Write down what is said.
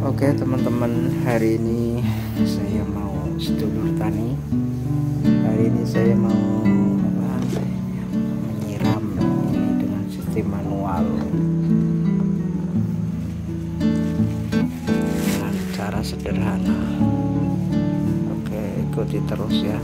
Oke teman-teman hari ini saya mau sedulur tani. Hari ini saya mau apa, menyiram ini dengan sistem manual. Dengan cara sederhana. Oke ikuti terus ya.